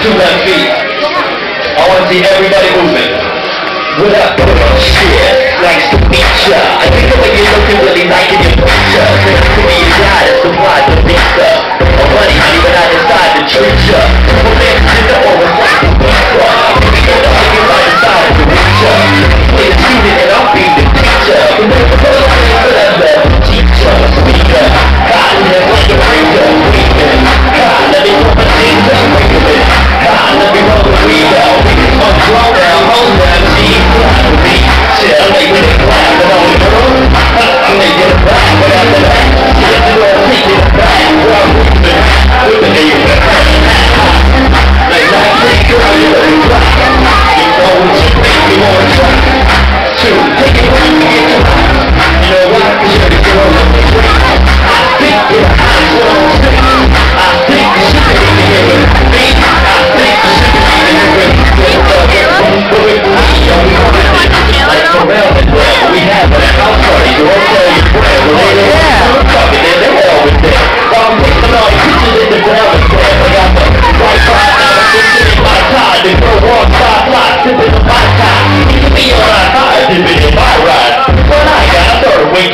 To that beat. I want to see everybody moving. What up, shit? Nice to meet ya.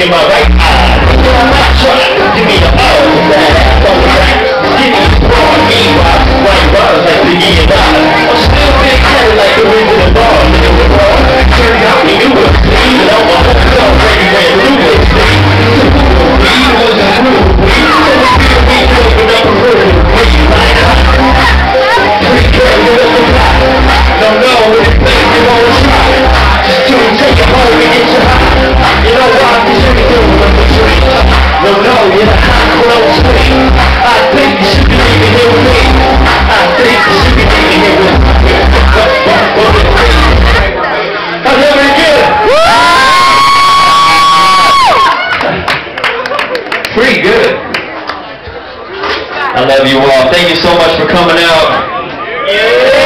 came out pretty good. I love you all. Thank you so much for coming out. Yeah.